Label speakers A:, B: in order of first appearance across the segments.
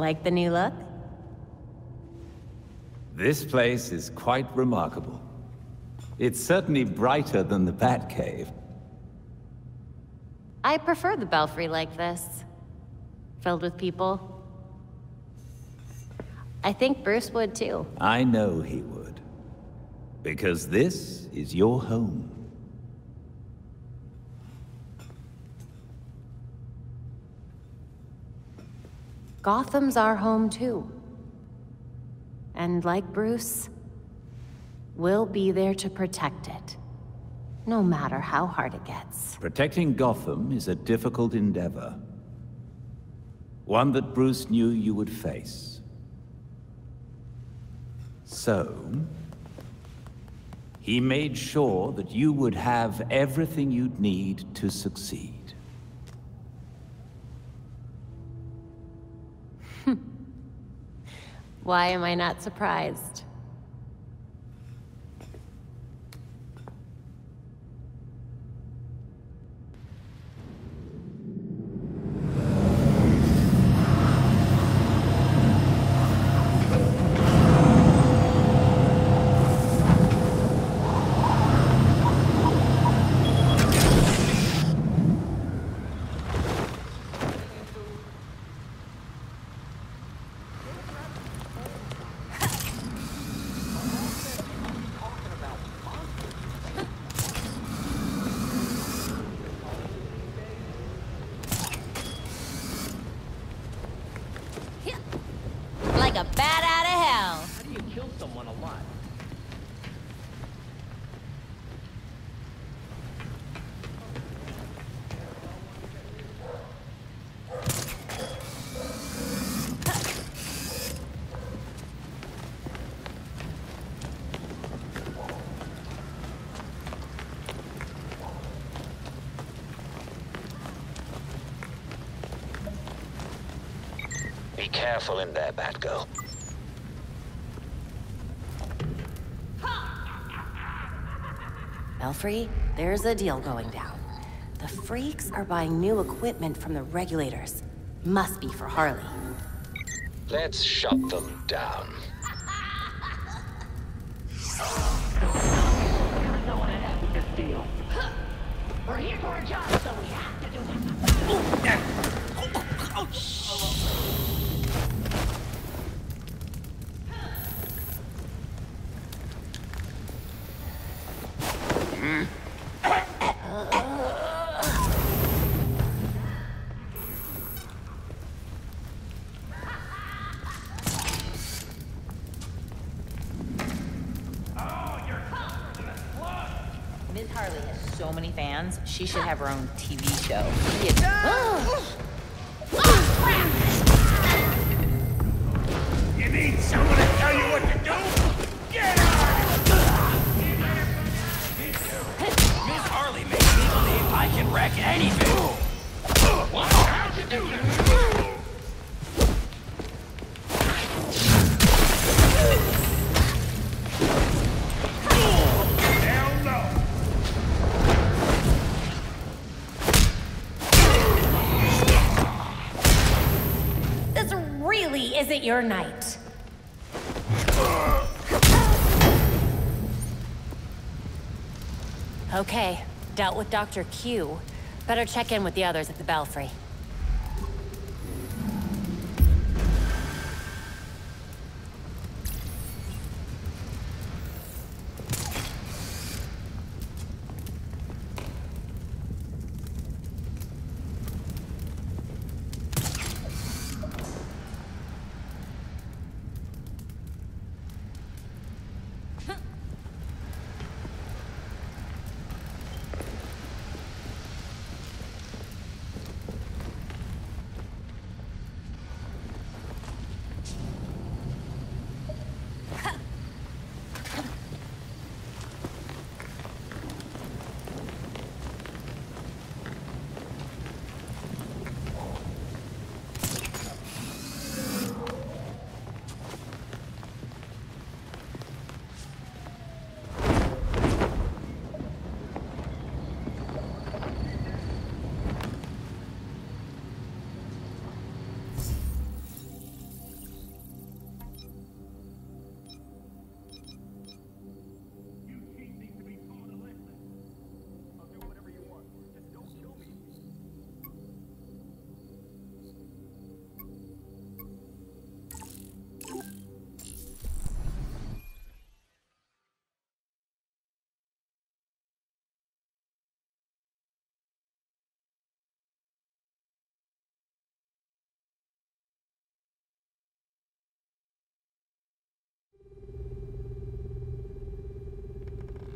A: Like the new look?
B: This place is quite remarkable. It's certainly brighter than the Batcave.
A: I prefer the Belfry like this. Filled with people. I think Bruce would too.
B: I know he would. Because this is your home.
A: Gotham's our home too. And like Bruce, we'll be there to protect it. No matter how hard it gets.
B: Protecting Gotham is a difficult endeavor. One that Bruce knew you would face. So... He made sure that you would have everything you'd need to succeed.
A: Why am I not surprised? Like a bat out of hell.
C: How do you kill someone alive?
D: Be careful in there, Batgirl.
A: Belfry, there's a deal going down. The freaks are buying new equipment from the regulators. Must be for Harley.
D: Let's shut them down.
E: She should have her own TV show.
A: Your night. Okay, dealt with Dr. Q. Better check in with the others at the Belfry.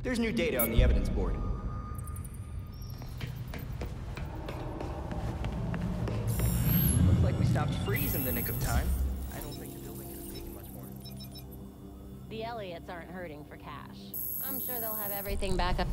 F: There's new data on the evidence board. Looks like we stopped freeze in the nick of time. I don't think the building could have taken much more.
A: The Elliots aren't hurting for cash. I'm sure they'll have everything back up.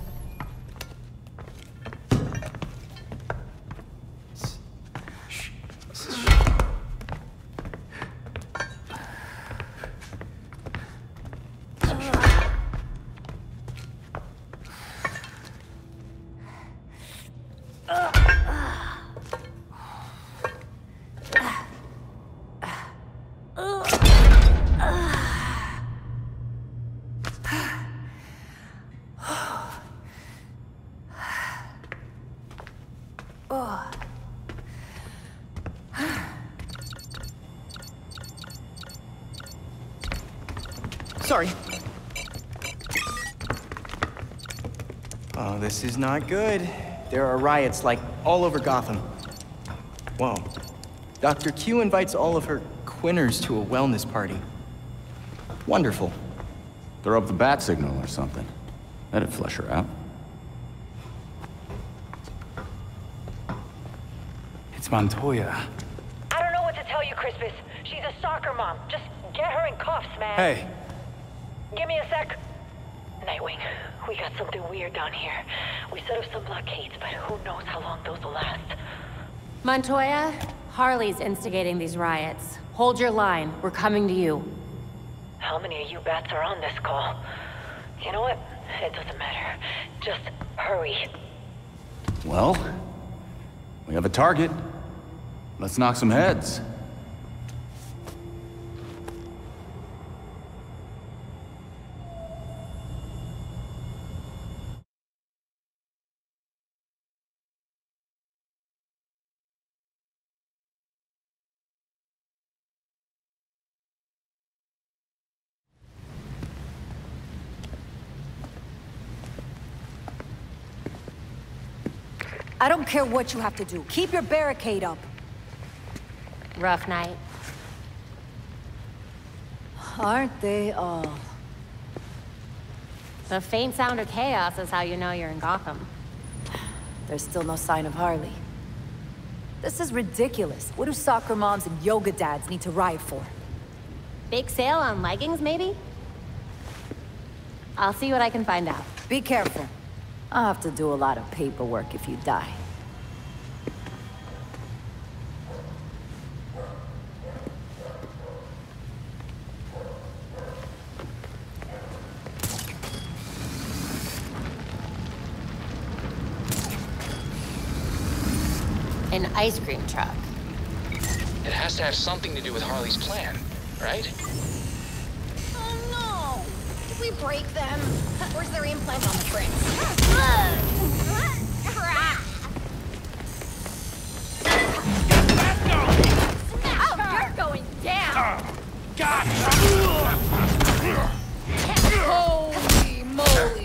F: This is not good. There are riots, like, all over Gotham. Whoa. Dr. Q invites all of her quinners to a wellness party. Wonderful.
G: Throw up the bat signal or something. That'd flush her out. It's Montoya.
H: I don't know what to tell you, Crispus. She's a soccer mom. Just get her in cuffs, man.
F: Hey,
H: Give me a sec. Nightwing, we got something weird down here. We set up some blockades, but who knows how long those will last.
A: Montoya, Harley's instigating these riots. Hold your line. We're coming to you.
H: How many of you bats are on this call? You know what? It doesn't matter. Just hurry.
G: Well, we have a target. Let's knock some heads.
I: I don't care what you have to do. Keep your barricade up.
A: Rough night.
I: Aren't they all?
A: The faint sound of chaos is how you know you're in Gotham.
I: There's still no sign of Harley. This is ridiculous. What do soccer moms and yoga dads need to riot for?
A: Big sale on leggings, maybe? I'll see what I can find out.
I: Be careful. I'll have to do a lot of paperwork if you die.
A: An ice cream truck.
D: It has to have something to do with Harley's plan, right?
A: Oh no! Did we break them? Where's their implant on the bricks? Now you're going down! Holy moly!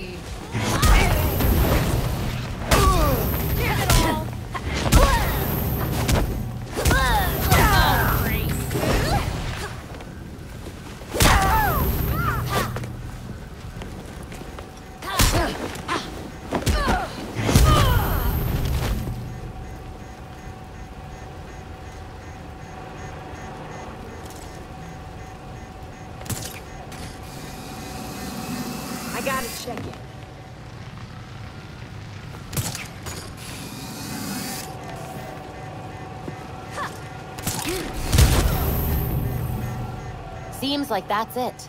A: Seems like that's it.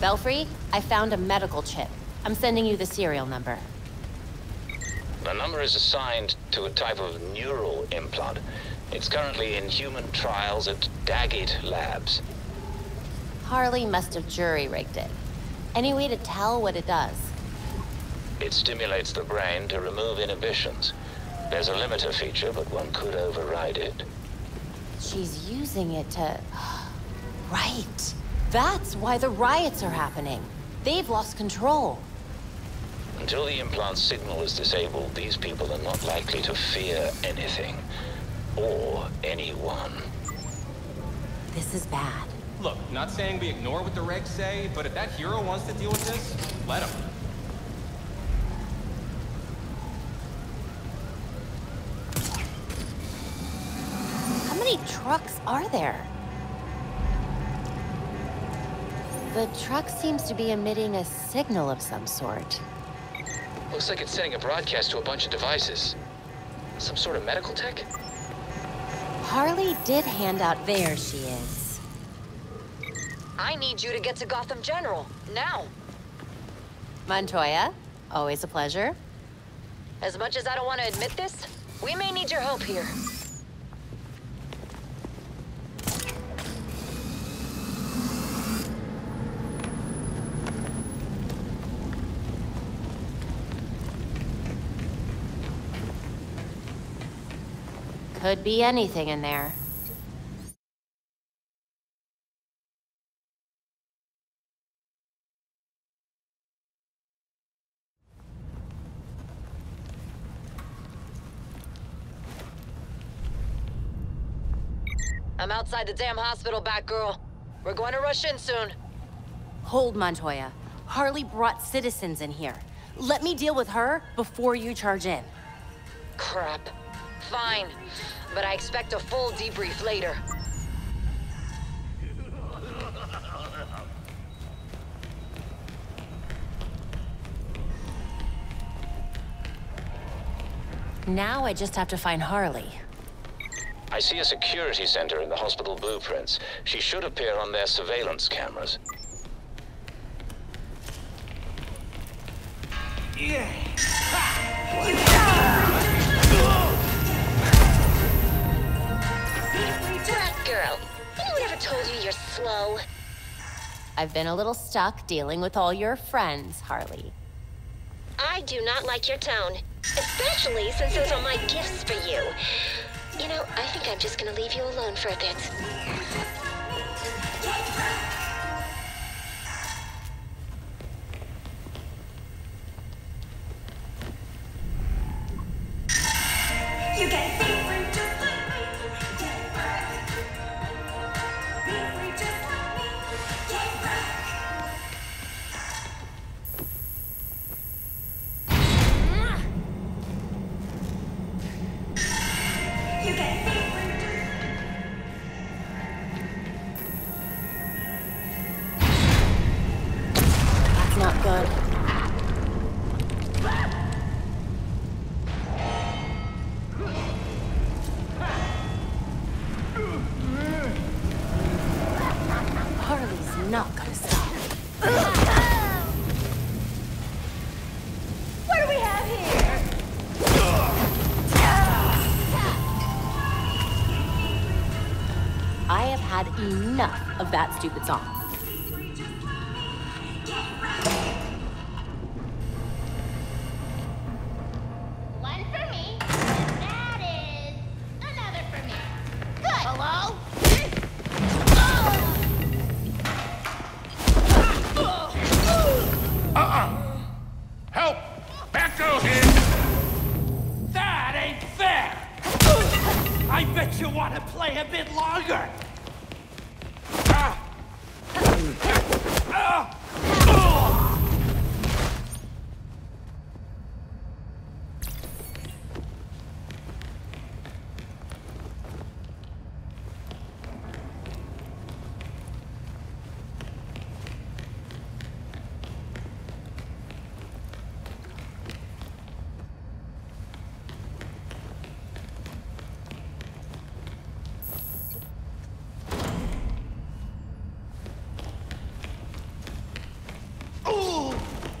A: Belfry, I found a medical chip. I'm sending you the serial number.
D: The number is assigned to a type of neural implant. It's currently in human trials at Daggett Labs.
A: Harley must have jury-rigged it. Any way to tell what it does?
D: It stimulates the brain to remove inhibitions. There's a limiter feature, but one could override it.
A: She's using it to... Right. That's why the riots are happening. They've lost control.
D: Until the implant signal is disabled, these people are not likely to fear anything. Or anyone.
A: This is bad.
C: Look, not saying we ignore what the regs say, but if that hero wants to deal with this, let him.
A: How many trucks are there? The truck seems to be emitting a signal of some sort.
D: Looks like it's sending a broadcast to a bunch of devices. Some sort of medical tech?
A: Harley did hand out... There she is.
J: I need you to get to Gotham General, now.
A: Montoya, always a pleasure.
J: As much as I don't want to admit this, we may need your help here.
A: Could be anything in there.
J: I'm outside the damn hospital, Batgirl. We're going to rush in soon.
A: Hold, Montoya. Harley brought citizens in here. Let me deal with her before you charge in.
J: Crap. Fine. But I expect a full debrief later.
A: Now I just have to find Harley.
D: I see a security center in the hospital blueprints. She should appear on their surveillance cameras.
K: Girl, anyone ever told you you're slow?
A: I've been a little stuck dealing with all your friends, Harley.
K: I do not like your tone. Especially since those are my gifts for you. You know, I think I'm just gonna leave you alone for a bit.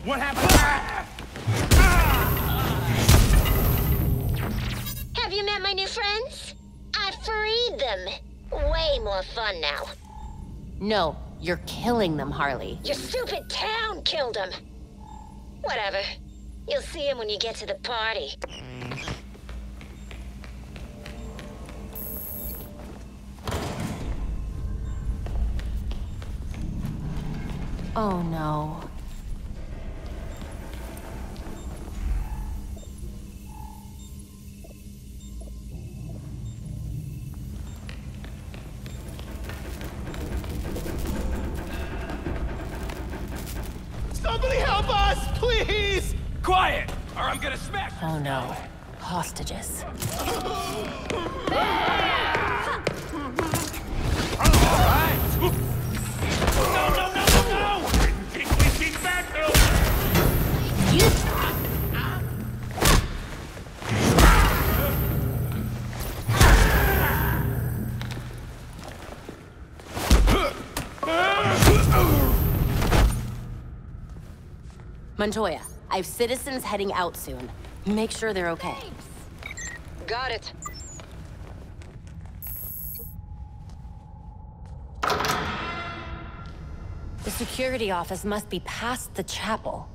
L: What
M: happened?
K: Have you met my new friends? I freed them. Way more fun now.
A: No, you're killing them, Harley.
K: Your stupid town killed them. Whatever. You'll see him when you get to the party.
A: Oh no. Montoya, I have citizens heading out soon. Make sure they're okay.
H: Got it.
A: The security office must be past the chapel.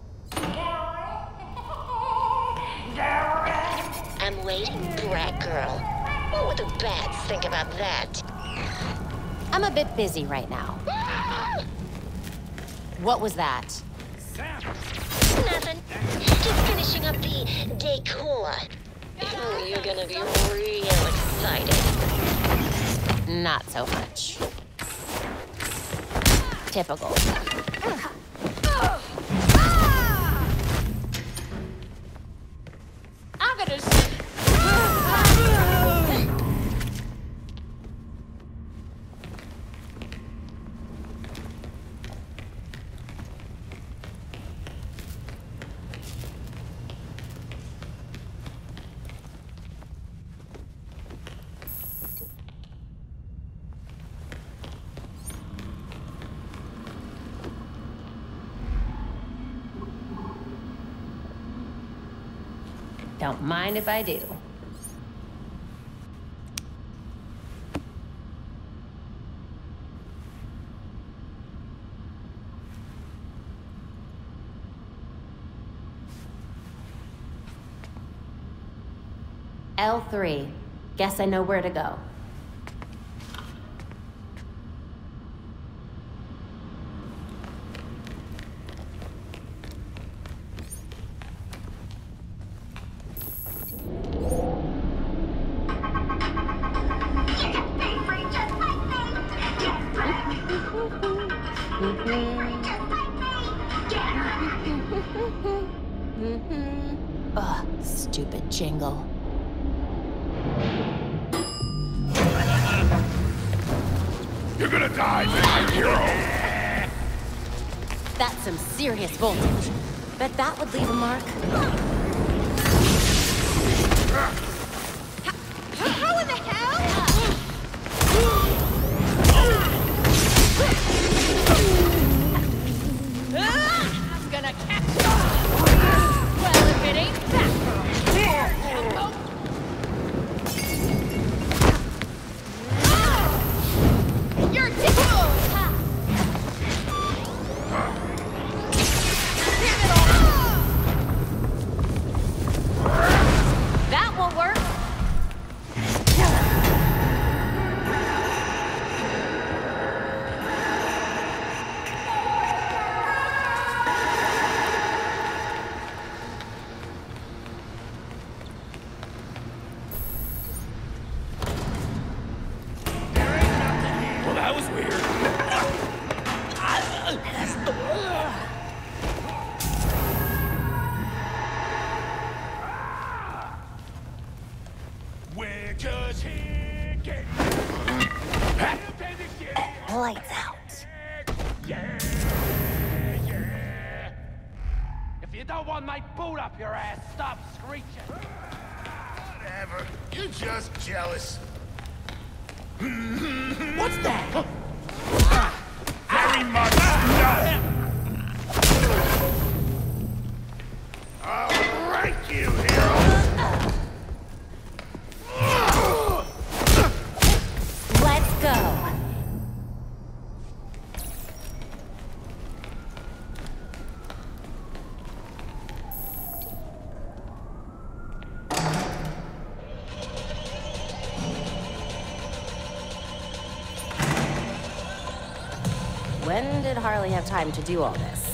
N: I'm waiting, brat girl. What would the bats think about that?
A: I'm a bit busy right now. What was that?
N: Nothing. Just finishing up the decor. Oh, you're gonna be real excited.
A: Not so much. Typical. Mind if I do. L3. Guess I know where to go. Lights out.
C: Yeah, yeah. If you don't want my boot up your ass, stop screeching.
M: Whatever. You're just jealous.
C: What's that?
M: Very much no.
A: Harley have time to do all this?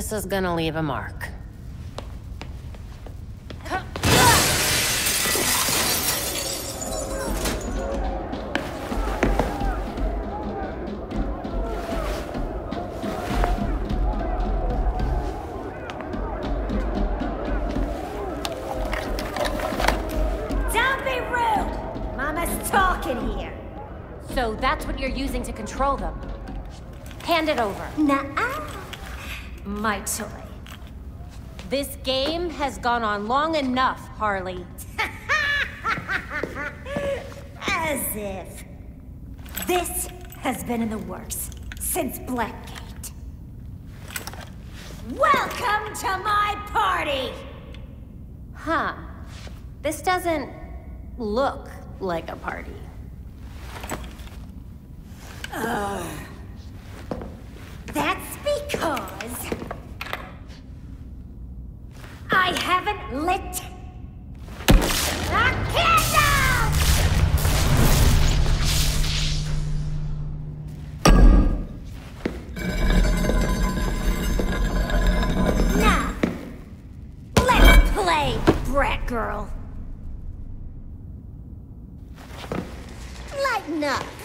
A: This is gonna leave a mark.
K: Don't be rude! Mama's talking here.
A: So that's what you're using to control them. Hand it over.
K: Nuh-uh. My toy.
A: This game has gone on long enough, Harley.
K: As if. This has been in the works since Blackgate. Welcome to my party!
A: Huh. This doesn't look like a party.
K: Ugh. That's because... I haven't lit... candle! Now, let's play, brat girl. Lighten up.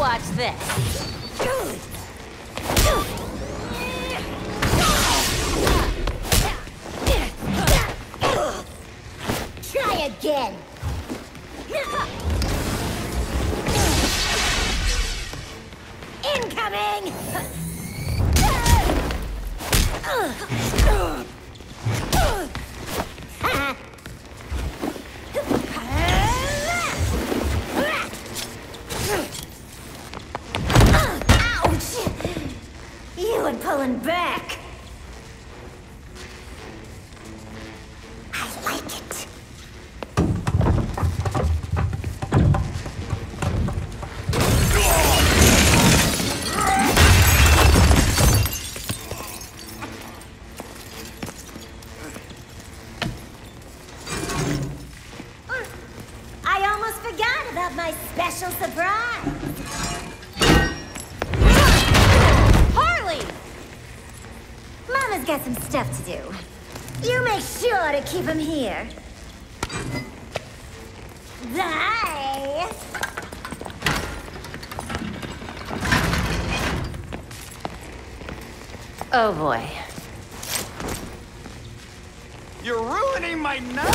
A: Watch this.
K: Try again. Incoming! Like it.
A: Oh boy.
C: You're ruining my night!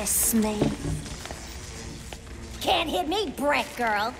C: Me?
K: Can't hit me, brick girl.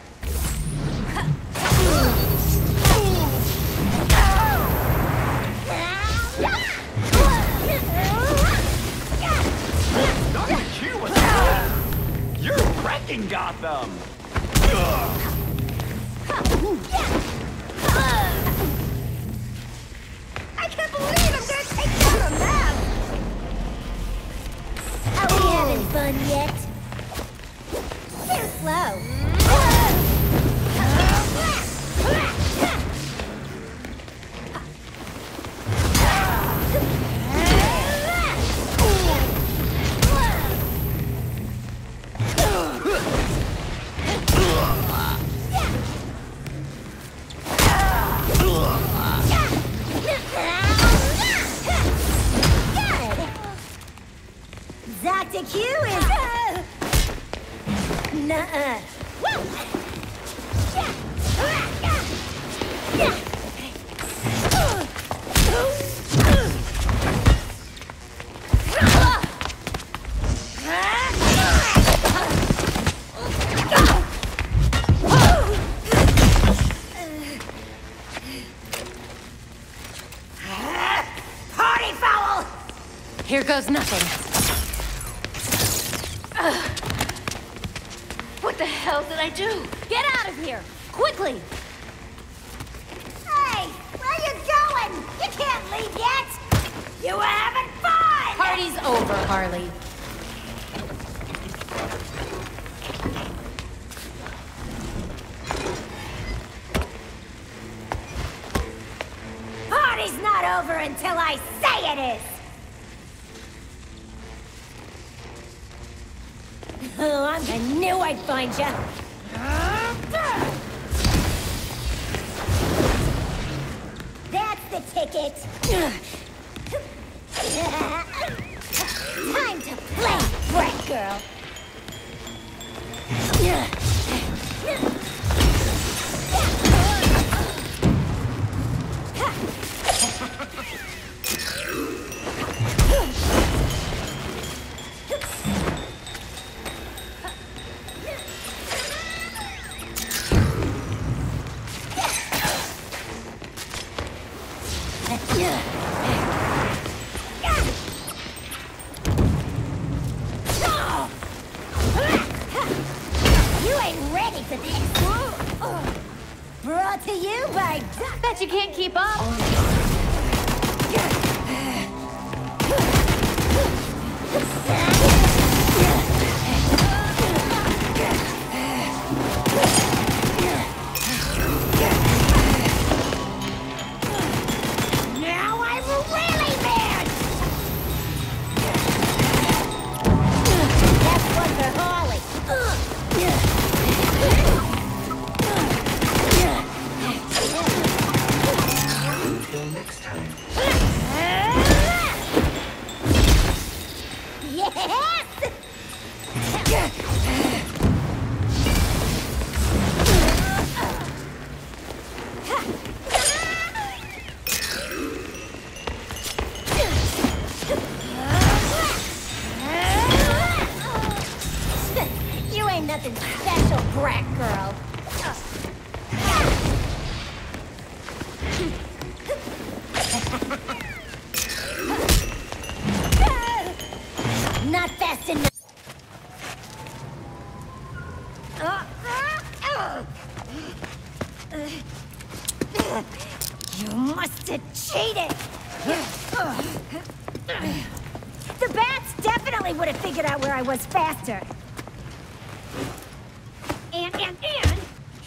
K: Goes nothing.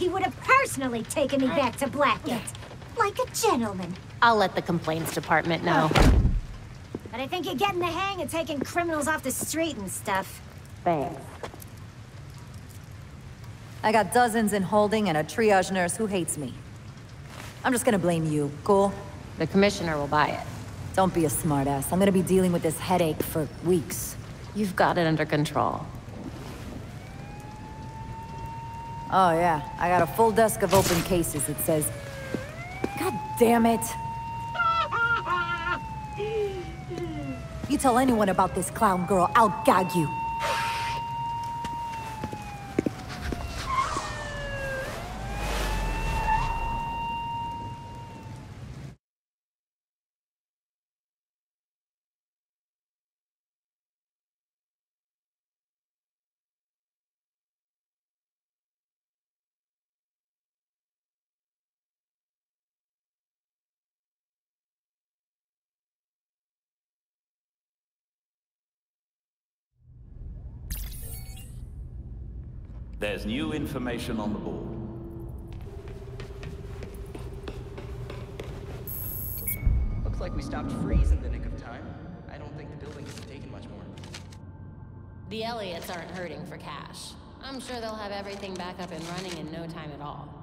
A: He would have personally taken me back to Blackgate. Like a gentleman.
K: I'll let the complaints department know.
A: But I think you're getting the hang of taking criminals off the street and stuff.
K: Thanks.
I: I got dozens in holding and a triage nurse who hates me. I'm just gonna blame you, cool?
K: The commissioner will buy it.
I: Don't be a smartass. I'm gonna be dealing with this headache for weeks.
K: You've got it under control.
I: Oh yeah, I got a full desk of open cases that says... God damn it! You tell anyone about this clown girl, I'll gag you.
B: There's new information on the board.
F: Looks like we stopped freeze in the nick of time. I don't think the building has taken much more.
K: The Elliots aren't hurting for cash. I'm sure they'll have everything back up and running in no time at all.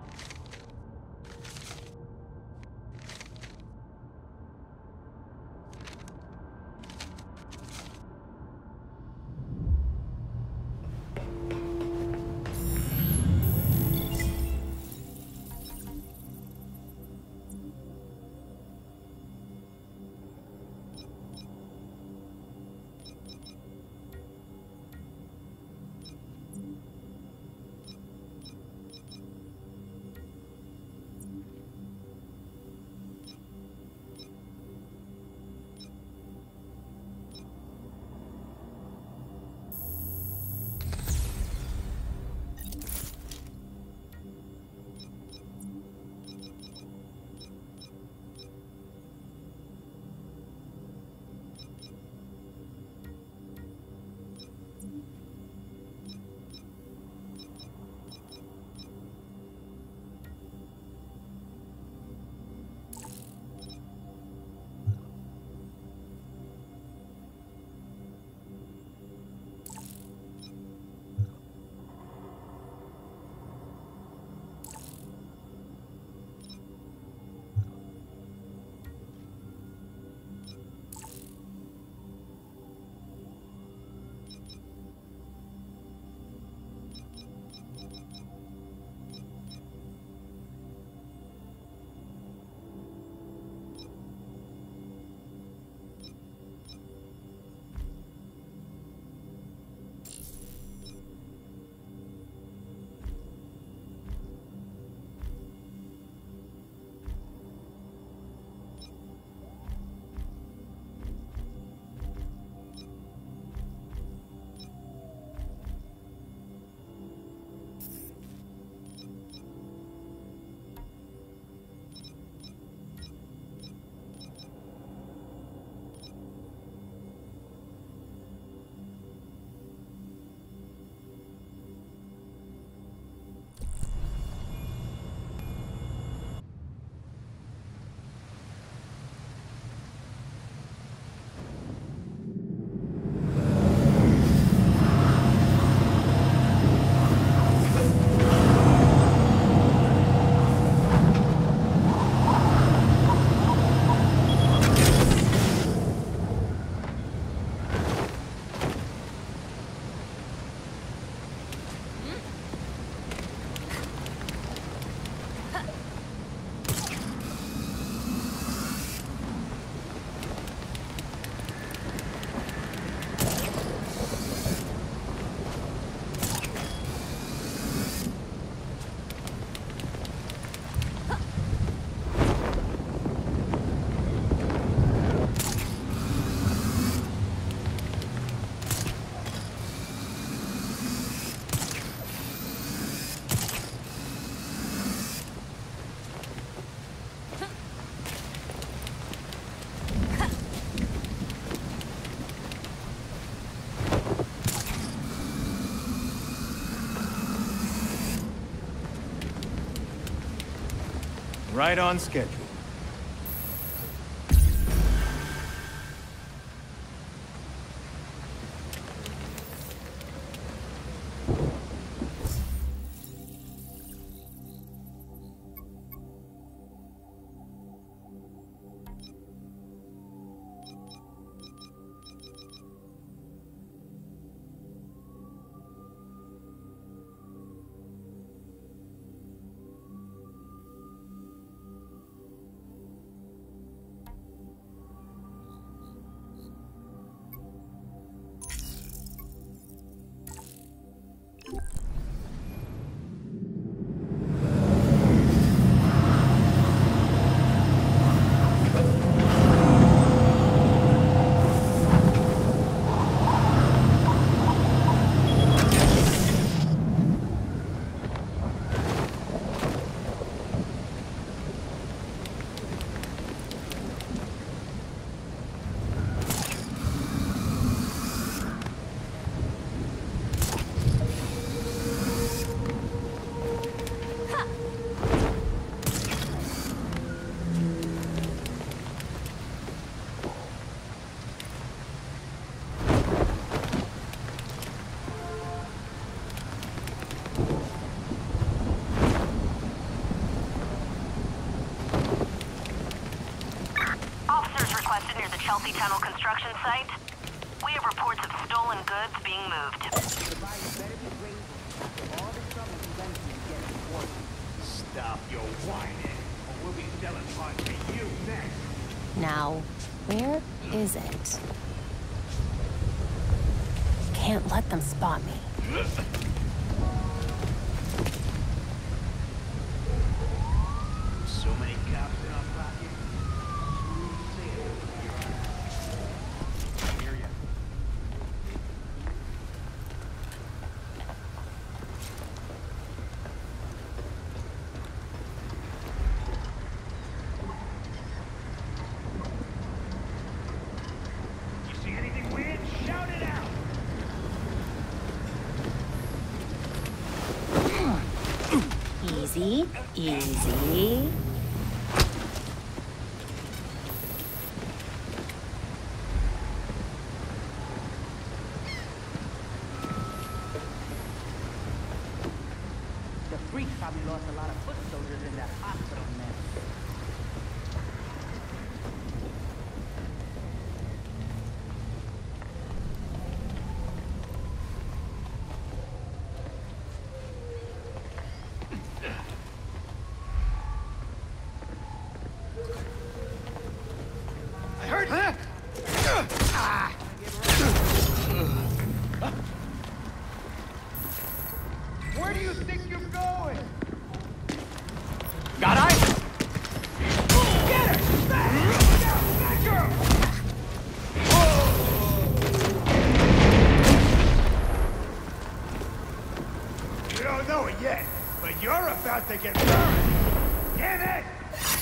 M: right on schedule.
A: Easy, easy.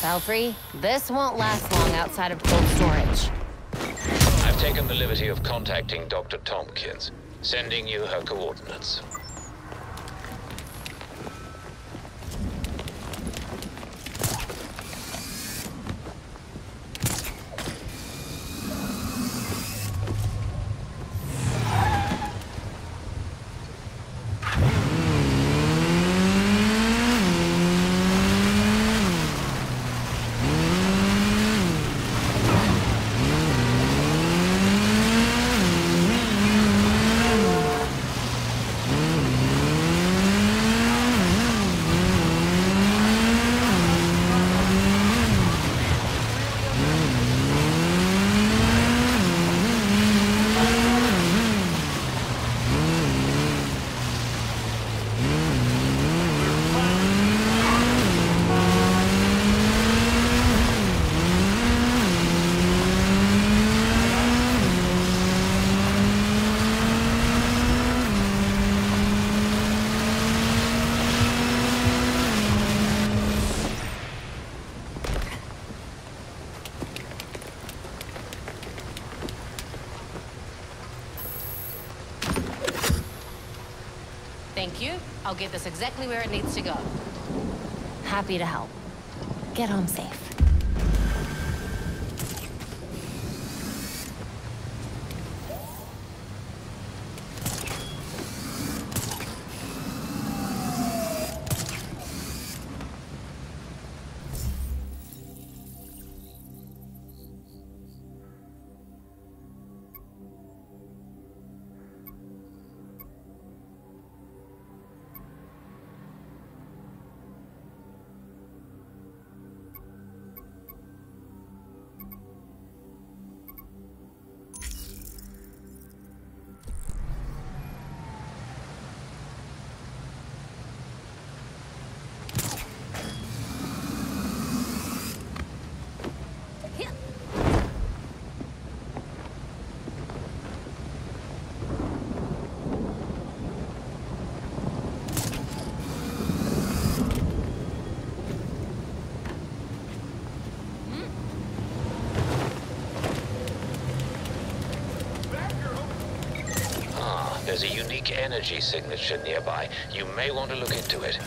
A: Belfry, this won't last long outside of cold storage.
D: I've taken the liberty of contacting Dr. Thompkins, sending you her coordinates.
O: I'll get this exactly where it needs to go.
A: Happy to help. Get home safe.
D: energy signature nearby. You may want to look into it.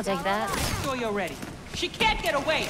A: I'll take that.
P: So you're ready. She can't get away.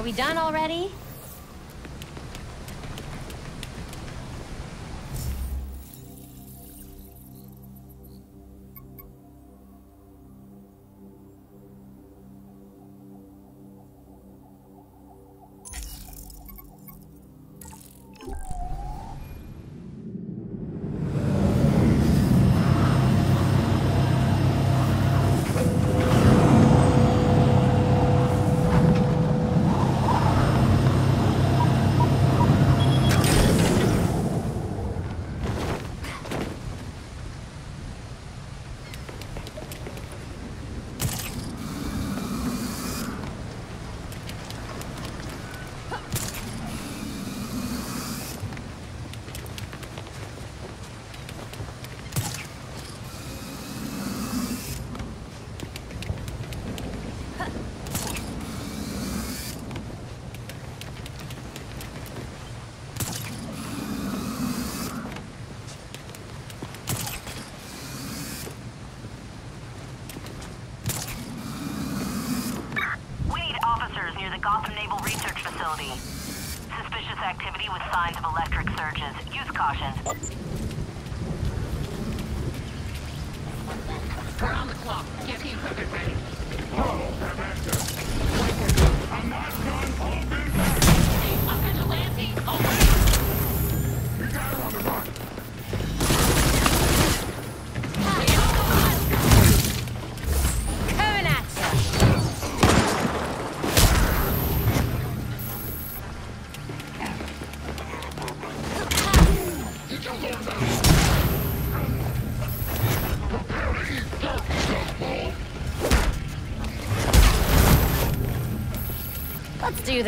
A: Are we done already?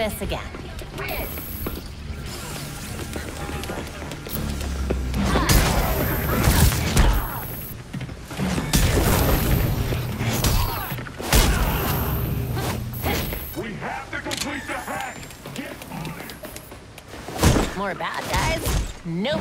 M: This
A: again.
M: We have to complete the hack.
A: More bad guys? No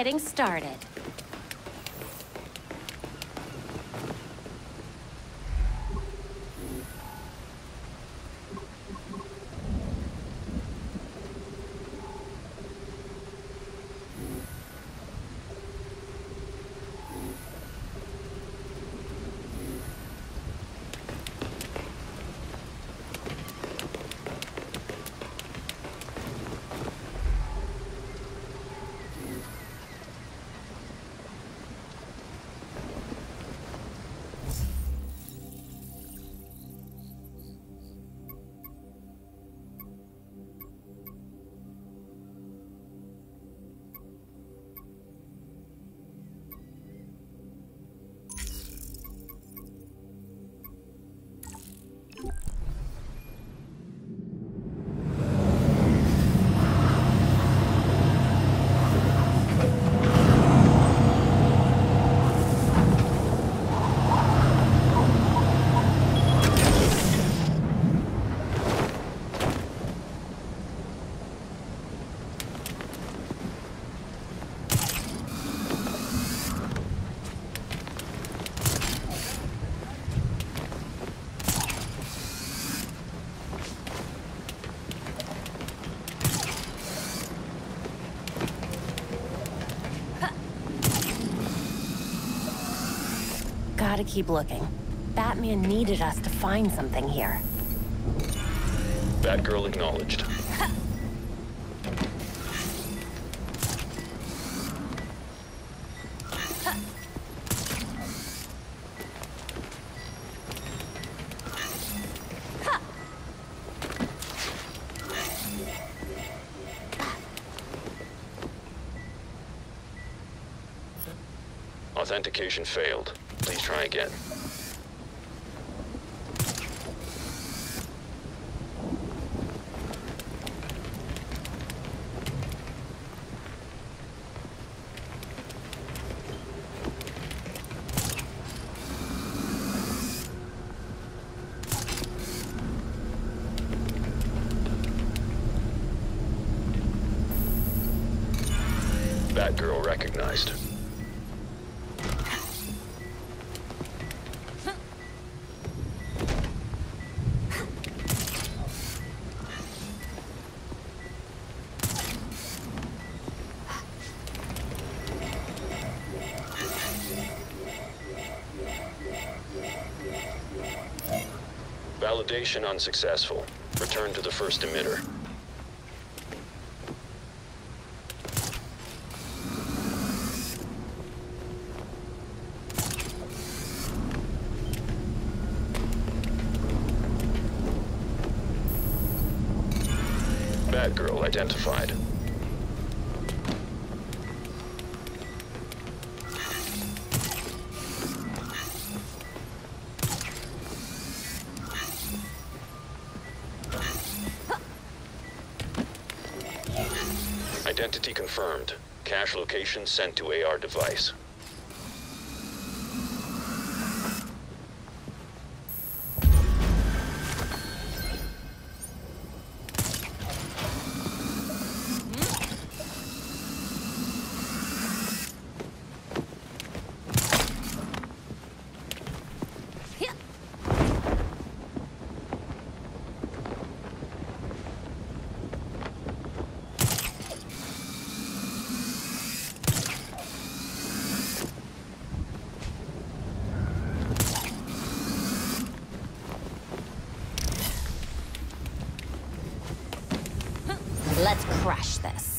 A: getting started. Gotta keep looking. Batman needed us to find something here.
Q: Batgirl acknowledged. Authentication failed. Please try again. Batgirl recognized. Validation unsuccessful. Return to the first emitter.
D: Location sent to AR device.
A: Let's crash this.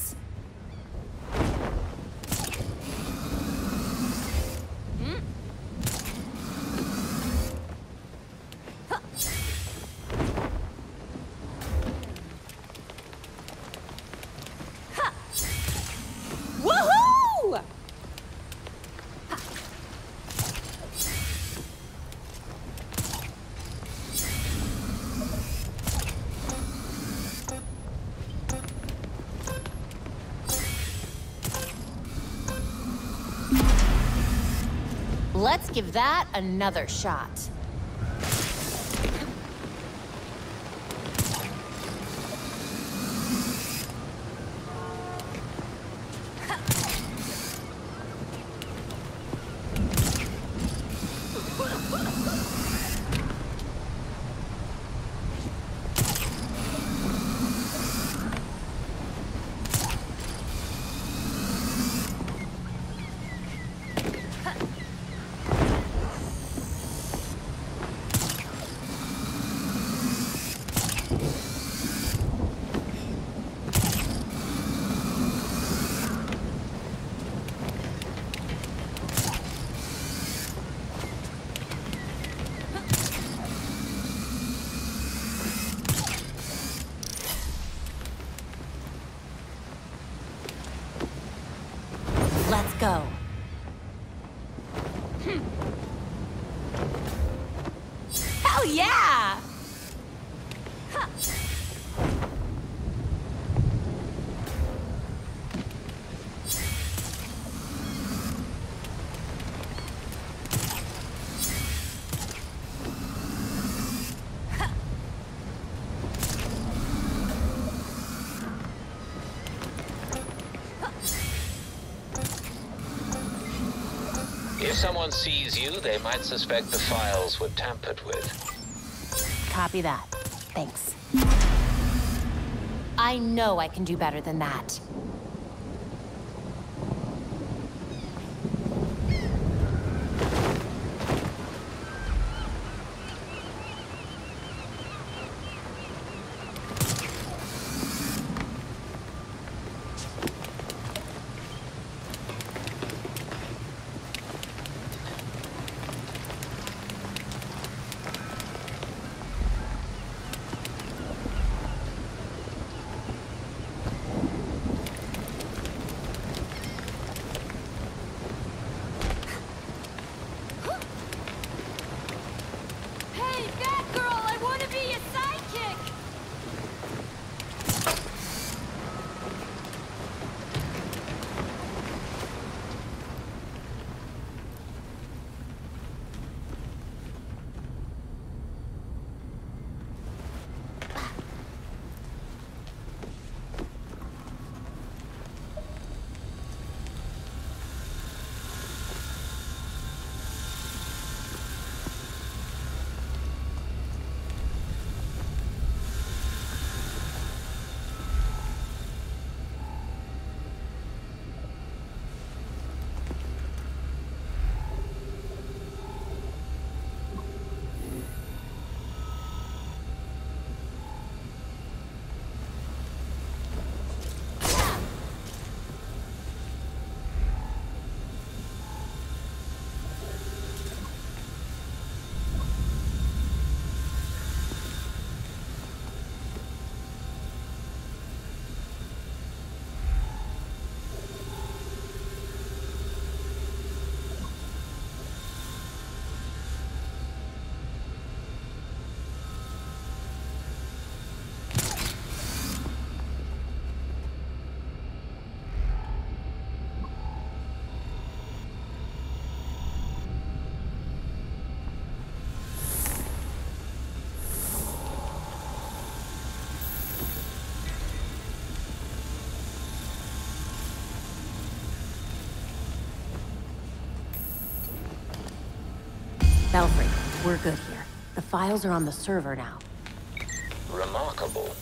A: Give that another shot. Let's go.
E: Hell yeah!
D: If someone sees you, they might suspect the files were tampered with.
A: Copy that. Thanks. I know I can do better than that. Belfry, we're good here. The files are on the server now.
D: Remarkable.